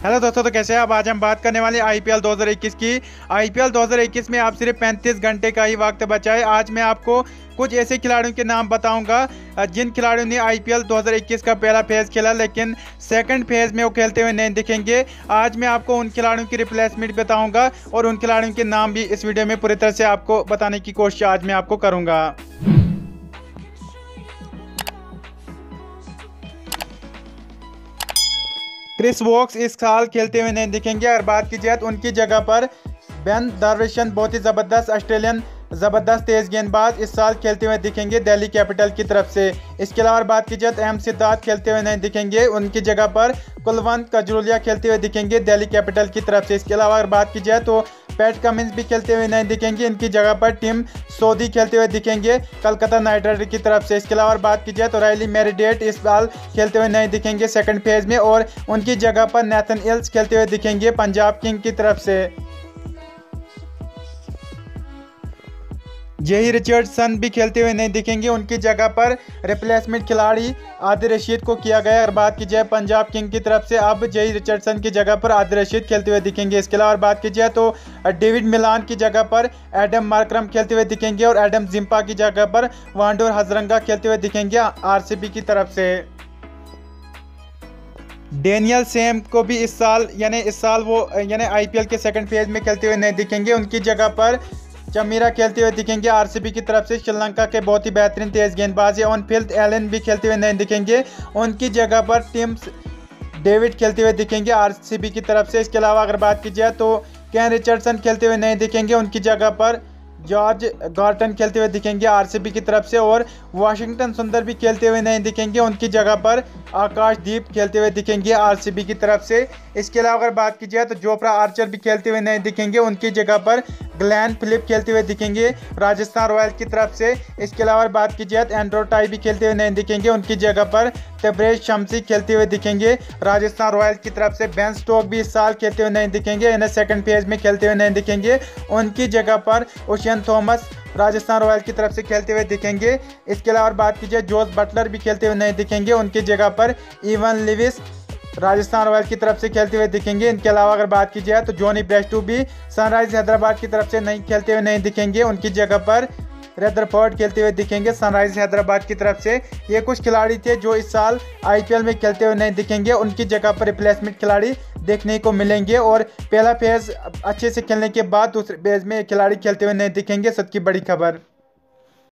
Hello दोस्तों तो कैसे हैं? आप आज हम बात करने वाले आईपीएल 2021 की। आईपीएल 2021 में आप सिर्फ़ 35 घंटे का ही वक्त बचा है। आज मैं आपको कुछ ऐसे खिलाड़ियों के नाम बताऊँगा, जिन खिलाड़ियों ने आईपीएल 2021 का पहला फ़ेज़ खेला, लेकिन सेकंड फ़ेज़ में वो खेलते हुए नहीं दिखेंगे। आज मैं आपको उन खिलाड़ियों की रिप्लेसमेंट बताऊँगा और उन खिलाड़ियों के नाम भी इस वीडियो में पूरी तरह से आपको बताने की कोशिश आज मैं आपको करूँगा। क्रिस वॉक्स इस साल खेलते हुए नहीं दिखेंगे अगर बात की जाए तो उनकी जगह पर बेन दर्वेशन बहुत ही ज़बरदस्त ऑस्ट्रेलियन ज़बरदस्त तेज़ गेंदबाज इस साल खेलते हुए दिखेंगे दिल्ली कैपिटल की तरफ़ से। इसके अलावा बात की जाए तो एम सिद्धार्थ खेलते हुए नहीं दिखेंगे, उनकी जगह पर कुलवंत कजरोलिया खेलते हुए दिखेंगे दिल्ली कैपिटल की तरफ़ से। इसके अलावा अगर बात की जाए तो पैट कमिंस भी खेलते हुए नहीं दिखेंगे। इनकी जगह पर टीम सोदी खेलते हुए दिखेंगे। कलकत्ता नाइट राइडर की तरफ़ से। इसके अलावा बात की जाए तो रैली मेरीडेट इस बार खेलते हुए नहीं दिखेंगे सेकंड फ़ेज़ में और उनकी जगह पर नैथन इल्स खेलते हुए दिखेंगे पंजाब किंग की तरफ़ से। जेही रिचर्डसन भी खेलते हुए नहीं दिखेंगे। उनकी जगह पर रिप्लेसमेंट खिलाड़ी आदिर रशीद को किया गया और बात की जाए पंजाब किंग की तरफ़ से, अब जेही रिचर्डसन की जगह पर आदिल रशीद खेलते हुए दिखेंगे। इसके अलावा और बात की जाए तो डेविड मिलान की जगह पर एडम मार्क्रम खेलते हुए दिखेंगे और एडम जिम्पा की जगह पर वांडोर हजरंगा खेलते हुए दिखेंगे आरसीबी की तरफ़ से। डेनियल सेम को भी इस साल, यानी इस साल वो, यानी आईपीएल के सेकंड फ़ेज़ में खेलते हुए नहीं दिखेंगे। उनकी जगह पर चमीरा खेलते हुए दिखेंगे, आरसीबी की तरफ़ से श्रीलंका के बहुत ही बेहतरीन तेज गेंदबाज है ऑन फ़ील्ड एलन भी खेलते हुए नहीं दिखेंगे। उनकी जगह पर टीम डेविड खेलते हुए दिखेंगे, आरसीबी की तरफ़ से। इसके अलावा अगर बात की जाए तो कैन रिचर्डसन खेलते हुए नहीं दिखेंगे, उनकी जगह पर जॉर्ज गार्टन खेलते हुए दिखेंगे, आरसीबी की तरफ़ से। और वाशिंगटन सुंदर भी खेलते हुए नहीं दिखेंगे, उनकी जगह पर आकाशदीप खेलते हुए दिखेंगे, आरसीबी की तरफ़ से। इसके अलावा अगर बात की जाए तो जोफ्रा आर्चर भी खेलते हुए नहीं दिखेंगे, उनकी जगह पर ग्लैन फिलिप खेलते हुए दिखेंगे। राजस्थान रॉयल्स की तरफ़ से इसके अलावा बात की जाए तो एंड्रो टाई भी खेलते हुए नहीं दिखेंगे। उनकी जगह पर तब्रेज शमसी खेलते हुए दिखेंगे। राजस्थान रॉयल्स की तरफ़ से बेन स्टोक भी इस साल खेलते हुए नहीं दिखेंगे। इन्हें सेकंड फ़ेज़ में खेलते हुए नहीं दिखेंगे। उनकी जगह पर ओशियन थॉमस राजस्थान रॉयल्स की तरफ़ से खेलते हुए दिखेंगे। इसके अलावा बात की जाए जोस बटलर भी खेलते हुए नहीं दिखेंगे। उनकी जगह पर इवन लिविस राजस्थान रॉयल्स की तरफ़ से खेलते हुए दिखेंगे। इनके अलावा अगर बात की जाए तो जोनी ब्रेस्टू भी सनराइज हैदराबाद की तरफ़ से नहीं खेलते हुए नहीं दिखेंगे। उनकी जगह पर रेदरफोर्ड खेलते हुए दिखेंगे। सनराइज हैदराबाद की तरफ़ से ये कुछ खिलाड़ी थे जो इस साल आईपीएल में खेलते हुए नहीं दिखेंगे। उनकी जगह पर रिप्लेसमेंट खिलाड़ी देखने को मिलेंगे और पहला फ़ेज़ अच्छे से खेलने के बाद दूसरे फ़ेज़ में खिलाड़ी खेलते हुए नहीं दिखेंगे। सबकी बड़ी खबर।